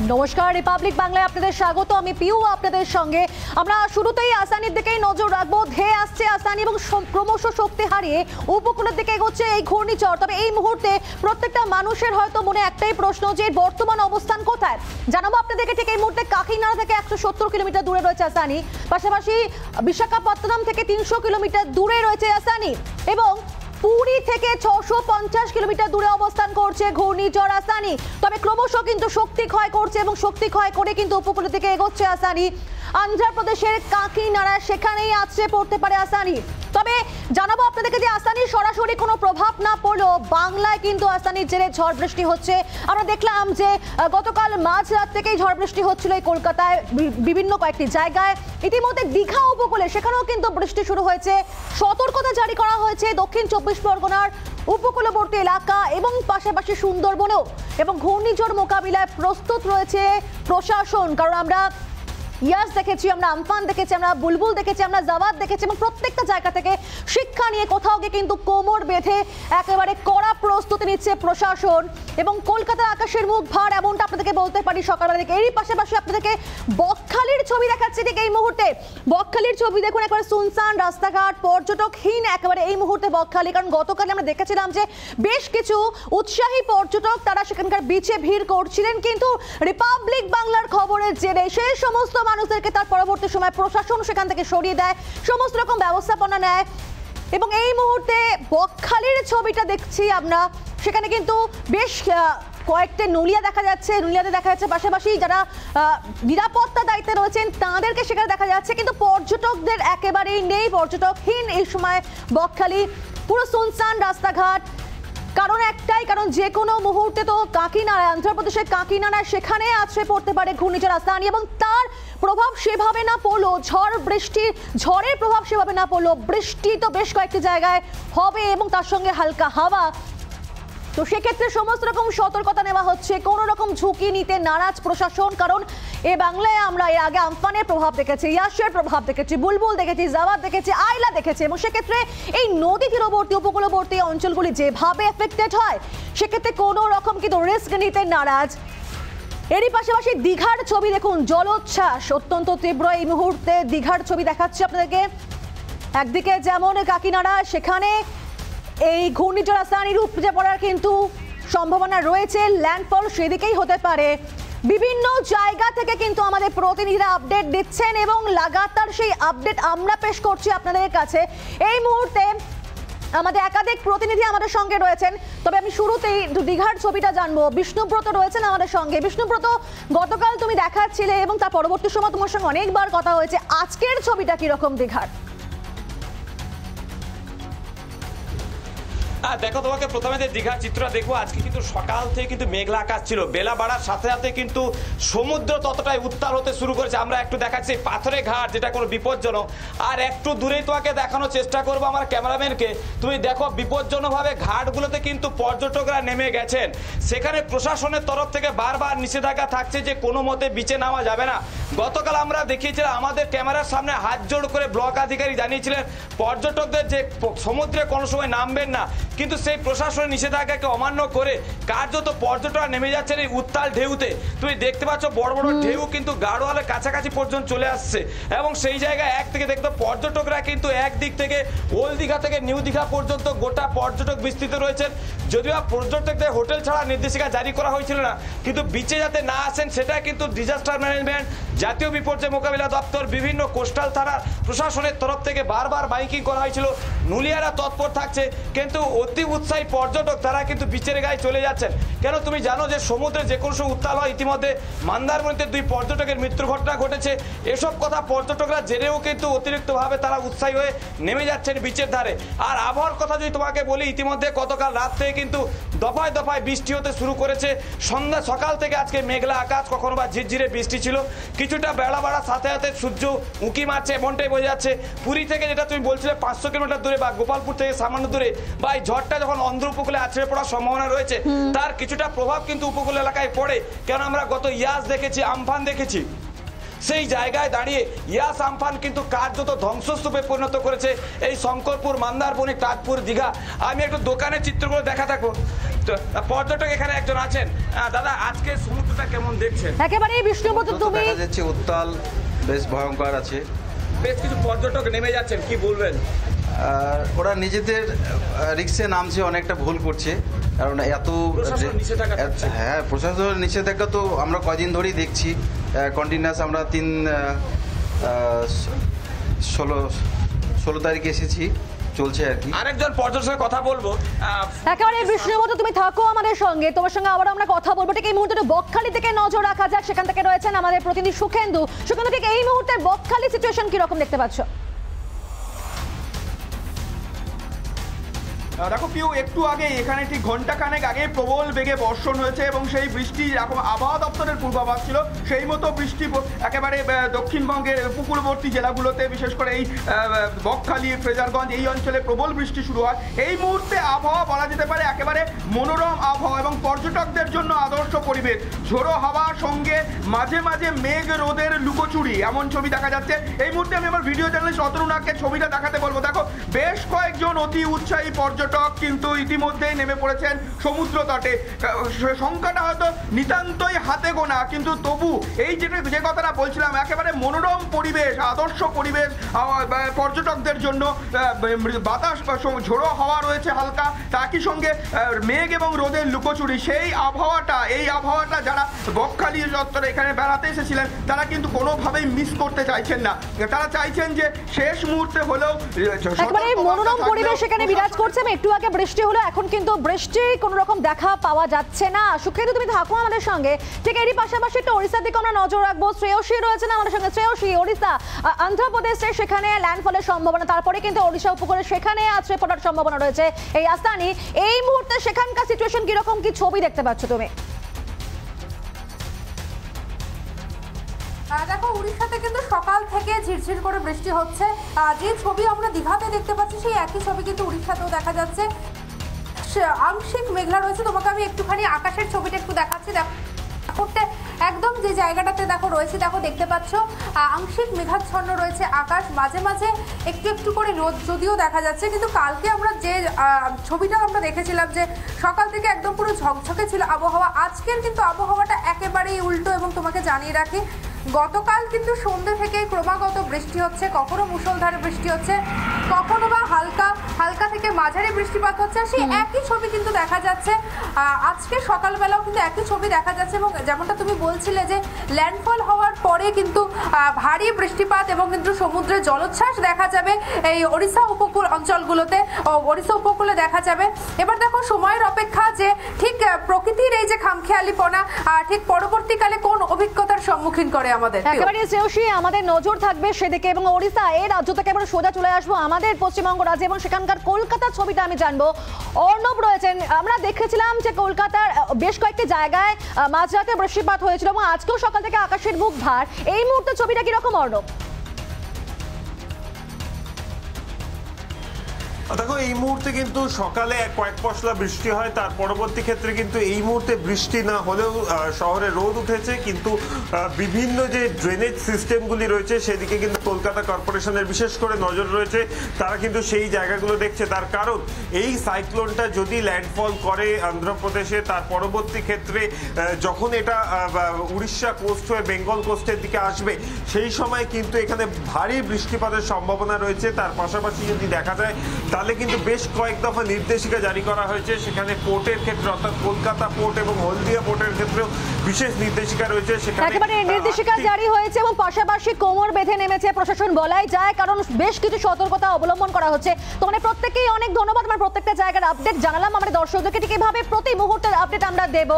নমস্কার রিপাবলিক বাংলায় আপনাদের স্বাগত, আমি পিউ আপনাদের সঙ্গে। আমরা শুরুতেই আসানির দিকেই নজর রাখব, ধেয়ে আসছে আসানি এবং ক্রমশ শক্তি হারিয়ে উপকূলের দিকে এগোচ্ছে এই ঘূর্ণিঝড়। তবে এই মুহূর্তে প্রত্যেকটা মানুষের হয়তো মনে একটাই প্রশ্ন যে, বর্তমান অবস্থান কোথায়? জানাব আপনাদেরকে ঠিক এই মুহূর্তে কাকিনাড়া থেকে একশো সত্তর কিলোমিটার দূরে রয়েছে আসানি। পাশাপাশি বিশাখাপত্তনম থেকে তিনশো কিলোমিটার দূরে রয়েছে আসানি। এবং পুরী থেকে ছশো পঞ্চাশ কিলোমিটার দূরে অবস্থান করছে ঘূর্ণিঝড় আসানি। তবে ক্রমশ কিন্তু শক্তি ক্ষয় করছে এবং শক্তি ক্ষয় করে কিন্তু উপকূলের দিকে এগোচ্ছে আসানি। আন্ধ্রপ্রদেশের কাকিনাড়া, সেখানেই আছড়ে পড়তে পারে আসানি। তবে জানাব আপনাদেরকে যে আসানির সরাসরি কোনো প্রভাব না পড়লেও বাংলায় কিন্তু আসানির জেরে ঝড় বৃষ্টি হচ্ছে। আমরা দেখলাম যে গতকাল মাঝরাত থেকেই ঝড় বৃষ্টি হচ্ছিল এই কলকাতায় বিভিন্ন কয়েকটি জায়গায়। ইতিমধ্যে দীঘা উপকূলে, সেখানেও কিন্তু বৃষ্টি শুরু হয়েছে। সতর্কতা জারি করা হয়েছে দক্ষিণ চব্বিশ পরগনার উপকূলবর্তী এলাকা এবং পাশাপাশি সুন্দরবনেও। এবং ঘূর্ণিঝড় মোকাবিলায় প্রস্তুত রয়েছে প্রশাসন। কারণ আমরা ইয়াস দেখেছি আমরা, আমফান দেখেছি আমরা, বুলবুল দেখেছি আমরা জাওয়াত দেখেছি এবং প্রত্যেকটা জায়গা থেকে শিক্ষা নিয়ে কোথাও গিয়ে কিন্তু কোমর বেঁধে একেবারে কড়া প্রস্তুতি নিচ্ছে প্রশাসন এবং কলকাতার আকাশের মুখ ভার এমনটা আপনাদেরকে বলতে পারি সকালবেলা থেকে। এরই পাশাপাশি আপনাদেরকে বকখালির ছবি দেখাচ্ছি ঠিক এই মুহূর্তে। বকখালির ছবি দেখুন একবারে, সুনসান রাস্তাঘাট, পর্যটকহীন একেবারে এই মুহূর্তে বকখালি। কারণ গতকাল আমরা দেখেছিলাম যে বেশ কিছু উৎসাহী পর্যটক তারা সেখানকার বিচে ভিড় করছিলেন। কিন্তু রিপাবলিক বাংলার খবরের জেনে সেই সমস্ত মানুষদেরকে তার পরবর্তী সময় প্রশাসন সেখান থেকে সরিয়ে দেয়, সমস্ত রকম ব্যবস্থাপনা নেয়। এবং এই মুহূর্তে বকখালির ছবিটা দেখছি আমরা। সেখানে কিন্তু বেশ কয়েকটা নুলিয়া দেখা যাচ্ছে। নুলিয়াতে দেখা যাচ্ছে পাশাপাশি যারা নিরাপত্তা দায়িত্বে রয়েছেন, তাদেরকে সেখানে দেখা যাচ্ছে। কিন্তু পর্যটকদের একেবারেই নেই। পর্যটকহীন এই সময় বকখালি। পুরো সুনসান রাস্তাঘাট। কারণ একটাই, কারণ যে কোনো মুহূর্তে তো কাকিনাড়া অন্ধ্রপ্রদেশের কাকিনাড়া সেখানে আছড়ে পড়তে পারে ঘূর্ণিঝড় আস্তানি এবং তার প্রভাব সেভাবে না পড়ল, ঝড় বৃষ্টি, ঝড়ের প্রভাব সেভাবে না পড়ল। বৃষ্টি তো বেশ কয়েকটি জায়গায় হবে এবং তার সঙ্গে হালকা হাওয়া। তো সেক্ষেত্রে সমস্ত রকম সতর্কতা নেওয়া হচ্ছে। কোনো রকম ঝুঁকি নিতে নারাজ প্রশাসন, কারণ এ বাংলায় আমরা এর আগে আমফানের প্রভাব দেখেছি, ইয়াসের প্রভাব দেখেছি, বুলবুল দেখেছি জাওয়াত দেখেছি, আইলা দেখেছি এবং সেক্ষেত্রে এই নদী তীরবর্তী, উপকূলবর্তী অঞ্চলগুলি যেভাবে এফেক্টেড হয়, সেক্ষেত্রে কোনো রকম কিন্তু রিস্ক নিতে নারাজ। এরই পাশাপাশি দীঘার ছবি দেখুন, জলোচ্ছ্বাস। অত্যন্ত তীব্র এই মুহূর্তে দীঘার ছবি দেখাচ্ছি আপনাদেরকে। একদিকে যেমন কাকিনাড়া, সেখানে এই ঘূর্ণিঝড় আসানির উপজে পড়ার কিন্তু সম্ভাবনা রয়েছে ল্যান্ডফল সেদিকেই হতে পারে। বিভিন্ন জায়গা থেকে কিন্তু আমাদের প্রতিনিধিরা আপডেট দিচ্ছেন এবং লাগাতার সেই আপডেট আমরা পেশ করছি আপনাদের কাছে। এই মুহূর্তে আমাদের একাধিক প্রতিনিধি আমাদের সঙ্গে রয়েছেন। তবে আমি শুরুতেই দীঘার ছবিটা জানব। বিষ্ণুব্রত রয়েছেন আমাদের সঙ্গে। বিষ্ণুব্রত, গতকাল তুমি দেখাচ্ছিলে এবং তার পরবর্তী সময় তোমার সঙ্গে অনেকবার কথা হয়েছে। আজকের ছবিটা কীরকম দীঘার? হ্যাঁ দেখো তোমাকে প্রথমে যে দীঘার চিত্রটা দেখব, আজকে কিন্তু সকাল থেকে কিন্তু মেঘলা আকাশ ছিল। বেলা বাড়ার সাথে সাথে কিন্তু সমুদ্র ততটাই উত্তাল হতে শুরু করেছে। আমরা একটু দেখাচ্ছি পাথরে ঘাট, যেটা কোনো বিপজ্জনক। আর একটু দূরেই তোমাকে দেখানোর চেষ্টা করব আমার ক্যামেরাম্যানকে। তুমি দেখো, বিপজ্জনকভাবে ঘাটগুলোতে কিন্তু পর্যটকরা নেমে গেছেন। সেখানে প্রশাসনের তরফ থেকে বারবার নিষেধাজ্ঞা থাকছে যে কোনো মতে বিচে নামা যাবে না। গতকাল আমরা দেখিয়েছিলাম, আমাদের ক্যামেরার সামনে হাত জোড় করে ব্লক আধিকারী জানিয়েছিলেন, পর্যটকদের যে সমুদ্রে কোনো সময় নামবেন না। কিন্তু সেই প্রশাসনের নিষেধাজ্ঞাকে অমান্য করে কার্যত পর্যটকরা নেমে যাচ্ছেন এই উত্তাল ঢেউতে। তুমি দেখতে পাচ্ছ বড় বড় ঢেউ কিন্তু গাড়োয়ালের কাছাকাছি পর্যন্ত চলে আসছে এবং সেই জায়গায় এক থেকে দেখতে পর্যটকরা কিন্তু এক দিক থেকে ওল্ড দীঘা থেকে নিউ দীঘা পর্যন্ত গোটা পর্যটক বিস্তৃত রয়েছেন। যদিও পর্যটকদের হোটেল ছাড়া নির্দেশিকা জারি করা হয়েছিল না কিন্তু বিচে যাতে না আসেন সেটা কিন্তু ডিজাস্টার ম্যানেজমেন্ট জাতীয় বিপর্যয় মোকাবিলা দপ্তর বিভিন্ন কোস্টাল থানার প্রশাসনের তরফ থেকে বারবার বাইকিং করা হয়েছিল। নুলিয়ারা তৎপর থাকছে কিন্তু অতি উৎসাহী পর্যটক তারা কিন্তু বিচের গায়ে চলে যাচ্ছেন। কেন তুমি জানো যে সমুদ্রে যে কোনো সময় উত্তাল হয়, ইতিমধ্যে মান্দারমণিতে দুই পর্যটকের মৃত্যু ঘটনা ঘটেছে। এসব কথা পর্যটকরা জেনেও কিন্তু অতিরিক্তভাবে তারা উৎসাহী হয়ে নেমে যাচ্ছেন বিচের ধারে। আর আবহাওয়ার কথা যদি তোমাকে বলি, ইতিমধ্যে গতকাল রাত থেকে কিন্তু দফায় দফায় বৃষ্টি হতে শুরু করেছে। সন্ধ্যা সকাল থেকে আজকে মেঘলা আকাশ, কখনো বা ঝিরঝিরে বৃষ্টি ছিল। কিছুটা বেড়া বাড়ার সাথে সাথে সূর্য উঁকি মারছে, এমনটাই বোঝা যাচ্ছে। পুরী থেকে যেটা তুমি বলছিলে, পাঁচশো কিলোমিটার দূরে বা গোপালপুর থেকে সামান্য দূরে, বা এই ঝড়টা যখন অন্ধ্র উপকূলে আছড়ে পড়ার সম্ভাবনা রয়েছে তার কিছুটা প্রভাব কিন্তু উপকূল এলাকায় পড়ে। কেন আমরা গত ইয়াস দেখেছি আমফান দেখেছি? সেই জায়গায় দাঁড়িয়ে ইয়াস আমফান কিন্তু কার্যত ধ্বংসস্তূপে পরিণত করেছে এই শঙ্করপুর মন্দারবনি তাজপুর দীঘা। আমি একটু দোকানের চিত্রগুলো দেখা থাকব। পর্যটক এখানে একজন আছেন। দাদা আজকে সমুদ্রটা কেমন দেখছেন? একেবারে বিষ্ণুপদ তুমি দেখা যাচ্ছে উত্তাল বেশ ভয়ঙ্কর আছে। বেশ কিছু পর্যটক নেমে যাচ্ছেন কি বলবেন? ওরা নিজেদের রিক্সে নামছে অনেকটা ভুল করছে। কারণ এত হ্যাঁ প্রশাসনের নিষেধাজ্ঞা তো আমরা কয়দিন ধরেই দেখছি। কন্টিনিউয়াস আমরা তিন ষোলো ষোলো তারিখে এসেছি চলছে আর কি। আরেকজন পর্যটকের সাথে কথা বলব। বিষ্ণুপদ তুমি থাকো আমাদের সঙ্গে। তোমার সঙ্গে আবার আমরা কথা বলব। ঠিক এই মুহূর্তে বকখালি থেকে নজর রাখা যাক। সেখান থেকে রয়েছেন আমাদের প্রতিনিধি সুখেন্দু। সুখেন্দু ঠিক এই মুহূর্তে বকখালি সিচুয়েশন কি রকম দেখতে পাচ্ছ? দেখো পিউ একটু আগে এখানে ঠিক ঘণ্টা খানেক আগে প্রবল বেগে বর্ষণ হয়েছে এবং সেই বৃষ্টি এরকম আবহাওয়া দপ্তরের পূর্বাভাস ছিল। সেই মতো বৃষ্টি একেবারে দক্ষিণবঙ্গের উপকূলবর্তী জেলাগুলোতে, বিশেষ করে এই বকখালি, ফ্রেজারগঞ্জ এই অঞ্চলে প্রবল বৃষ্টি শুরু হয়। এই মুহূর্তে আবহাওয়া বলা যেতে পারে একেবারে মনোরম আবহাওয়া এবং পর্যটকদের জন্য আদর্শ পরিবেশ। ঝোড়ো হাওয়ার সঙ্গে মাঝে মাঝে মেঘ রোদের লুকোচুরি, এমন ছবি দেখা যাচ্ছে। এই মুহূর্তে আমি আমার ভিডিও জার্নালিস্ট অতরুণাকে ছবিটা দেখাতে বলব। দেখো, বেশ কয়েকজন অতি উৎসাহী পর্যটক কিন্তু ইতিমধ্যেই নেমে পড়েছেন সমুদ্র তটে। সংখ্যাটা হয়তো নিতান্তই হাতে গোনা কিন্তু তবু এই যেটা যে কথাটা বলছিলাম একেবারে মনোরম পরিবেশ আদর্শ পরিবেশ পর্যটকদের জন্য বাতাস ঝোড়ো হাওয়া রয়েছে হালকা তারই সঙ্গে মেঘ এবং রোদের লুকোচুরি সেই আবহাওয়াটা এই আবহাওয়াটা যারা বকখালি চত্বরে এখানে বেড়াতে এসেছিলেন তারা কিন্তু কোনোভাবেই মিস করতে চাইছেন না। তারা চাইছেন যে শেষ মুহূর্তে হলেও মনোরম পরিবেশ সেখানে বিরাজ করছে একটু আগে বৃষ্টি হলো, এখন কিন্তু বৃষ্টি কোনো রকম দেখা পাওয়া যাচ্ছে না। সুখেন্দু তুমি থাকো আমাদের সঙ্গে। ঠিক এরই পাশাপাশি একটু ওড়িশার দিকে আমরা নজর রাখব। শ্রেয়সী রয়েছেন আমাদের সঙ্গে। শ্রেয়সী, ওড়িশা অন্ধ্রপ্রদেশে সেখানে ল্যান্ডফলের সম্ভাবনা, তারপরে কিন্তু ওড়িশা উপকূলে সেখানে আছড়ে পড়ার সম্ভাবনা রয়েছে। এই আস্তানি, এই মুহূর্তে সেখানকার সিচুয়েশন কীরকম? কি ছবি দেখতে পাচ্ছ তুমি? সকাল থেকে ঝিরঝির করে বৃষ্টি হচ্ছে। যে ছবি আমরা দীঘাতে দেখতে পাচ্ছি, সেই একই ছবি কিন্তু উড়িষ্যাতেও দেখা যাচ্ছে। আংশিক মেঘলা রয়েছে। তোমাকে আমি একটুখানি আকাশের ছবিটা একটু দেখাচ্ছি। দেখো একদম যে জায়গাটাতে দেখো রয়েছে, দেখো দেখতে পাচ্ছ আংশিক মেঘাচ্ছন্ন রয়েছে আকাশ। মাঝে মাঝে একটু একটু করে রোদ যদিও দেখা যাচ্ছে, কিন্তু কালকে আমরা যে ছবিটা আমরা দেখেছিলাম যে সকাল থেকে একদম পুরো ঝকঝকে ছিল আবহাওয়া। আজকের কিন্তু আবহাওয়াটা একেবারেই উল্টো এবং তোমাকে জানিয়ে রাখি গতকাল কিন্তু সন্ধ্যে থেকে ক্রমাগত বৃষ্টি হচ্ছে। কখনো মুষলধারে বৃষ্টি হচ্ছে কখনো বা হালকা হালকা থেকে মাঝারি বৃষ্টিপাত হচ্ছে। সেই একই ছবি কিন্তু দেখা যাচ্ছে। আজকে সকালবেলাও কিন্তু একই ছবি দেখা যাচ্ছে এবং যেমনটা তুমি বলছিলে যে ল্যান্ডফল হওয়ার পরে কিন্তু ভারী বৃষ্টিপাত এবং কিন্তু সমুদ্রে জলোচ্ছ্বাস দেখা যাবে এই ওড়িশা উপকূল অঞ্চলগুলোতে। ওড়িশা উপকূলে দেখা যাবে। এবার দেখো সময়ের অপেক্ষা যে ঠিক প্রকৃতির এই যে খামখেয়ালিপনা ঠিক পরবর্তীকালে কোন অভিজ্ঞতার সম্মুখীন করে আমাদের নজর থাকবে সেদিকে এবং ওড়িশা এই রাজ্য থেকে আমরা সোজা চলে আসব আমাদের পশ্চিমবঙ্গ রাজ্যে এবং সেখানকার কলকাতার ছবিটা আমি জানব। অর্ণব রয়েছেন, আমরা দেখেছিলাম যে কলকাতার বেশ কয়েকটি জায়গায় মাঝরাতে বৃষ্টিপাত হয়েছিল এবং আজকেও সকাল থেকে আকাশের বুক ভার। এই মুহূর্তে ছবিটা কীরকম, অর্ণব? দেখো, এই মুহূর্তে কিন্তু সকালে কয়েক পশলা বৃষ্টি হয়, তার পরবর্তী ক্ষেত্রে কিন্তু এই মুহূর্তে বৃষ্টি না হলেও শহরে রোদ উঠেছে, কিন্তু বিভিন্ন যে ড্রেনেজ সিস্টেমগুলি রয়েছে, সেদিকে কিন্তু কলকাতা কর্পোরেশনের বিশেষ করে নজর রয়েছে। তারা কিন্তু সেই জায়গাগুলো দেখছে। তার কারণ, এই সাইক্লোনটা যদি ল্যান্ডফল করে অন্ধ্রপ্রদেশে, তার পরবর্তী ক্ষেত্রে যখন এটা উড়িষ্যা কোস্ট হয়ে বেঙ্গল কোস্টের দিকে আসবে, সেই সময় কিন্তু এখানে ভারী বৃষ্টিপাতের সম্ভাবনা রয়েছে। তার পাশাপাশি যদি দেখা যায় তাহলে কিন্তু বেশ কয়েক দফা নির্দেশিকা জারি করা হয়েছে। সেখানে পোর্টের ক্ষেত্রে অর্থাৎ কলকাতা পোর্ট এবং হলদিয়া পোর্টের ক্ষেত্রেও বিশেষ নির্দেশিকা রয়েছে সেখানে একেবারে নির্দেশিকা জারি হয়েছে এবং পাশাপাশি কোমর বেঁধে নেমেছে প্রশাসন বলাই যায় কারণ বেশ কিছু সতর্কতা অবলম্বন করা হচ্ছে। তোমাদের প্রত্যেককেই অনেক ধন্যবাদ আমার প্রত্যেকটা জায়গার আপডেট জানালাম। আমাদের দর্শকদেরকে ঠিক এভাবে প্রতি মুহূর্তের আপডেট আমরা দেব।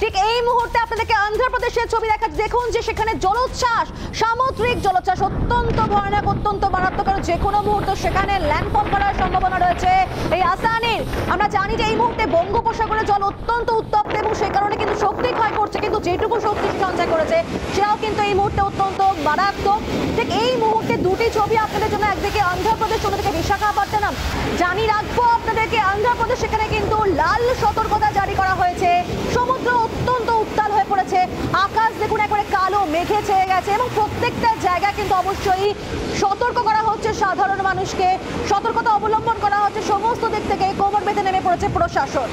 ঠিক এই মুহূর্তে আপনাদেরকে অন্ধ্রপ্রদেশের ছবি দেখা দেখুন যে সেখানে জলোচ্ছ্বাস সামুদ্রিক জলোচ্ছ্বাস অত্যন্ত ভয়ানক অত্যন্ত মারাত্মক যে কোনো মুহূর্তে সেখানে ল্যান্ডফল করার সম্ভাবনা রয়েছে। এই আসানির আমরা জানি যে এই মুহূর্তে বঙ্গোপসাগরে জল অত্যন্ত উত্তপ্ত এবং সেই কারণে কিন্তু শক্তি ক্ষয় করছে, কিন্তু যেটুকু শক্তি সঞ্চয় করেছে সেও কিন্তু এই মুহূর্তে অত্যন্ত মারাত্মক। ঠিক এই মুহূর্তে দুটি ছবি আপনাদের জন্য একদিকে অন্ধ্রপ্রদেশ, অন্যদিকে বিশাখাপট্টনম জানি রাখব আপনাদেরকে, অন্ধ্রপ্রদেশ সেখানে কিন্তু লাল সতর্কতা জারি করা হয়েছে সমুদ্র অত্যন্ত উত্তাল হয়ে পড়েছে আকাশ দেখুন একবারে কালো মেঘে ছেয়ে গেছে এবং প্রত্যেকটা জায়গা কিন্তু অবশ্যই সতর্ক করা হচ্ছে সাধারণ মানুষকে। সতর্কতা অবলম্বন করা হচ্ছে সমস্ত দিক থেকে। কোমর বেঁধে নেমে পড়েছে প্রশাসন।